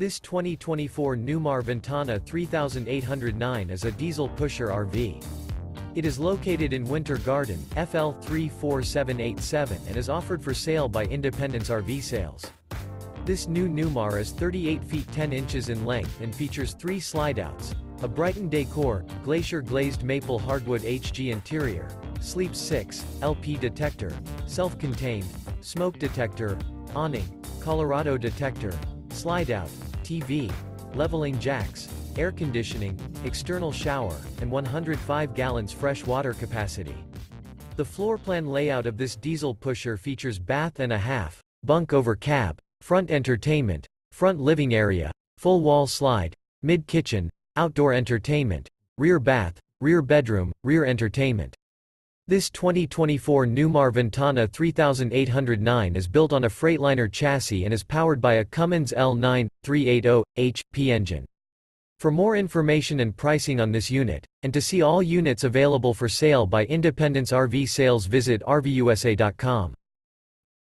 This 2024 Newmar Ventana 3809 is a diesel pusher RV. It is located in Winter Garden, FL 34787 and is offered for sale by Independence RV Sales. This new Newmar is 38 feet 10 inches in length and features three slideouts, a Brighton decor, glacier glazed maple hardwood HG interior, sleep 6, LP detector, self-contained, smoke detector, awning, Colorado detector, slide-out, TV, leveling jacks, air conditioning, external shower, and 105 gallons fresh water capacity. The floor plan layout of this diesel pusher features bath and a half, bunk over cab, front entertainment, front living area, full wall slide, mid kitchen, outdoor entertainment, rear bath, rear bedroom, rear entertainment. This 2024 Newmar Ventana 3809 is built on a Freightliner chassis and is powered by a Cummins L9 380 HP engine. For more information and pricing on this unit, and to see all units available for sale by Independence RV Sales visit RVUSA.com.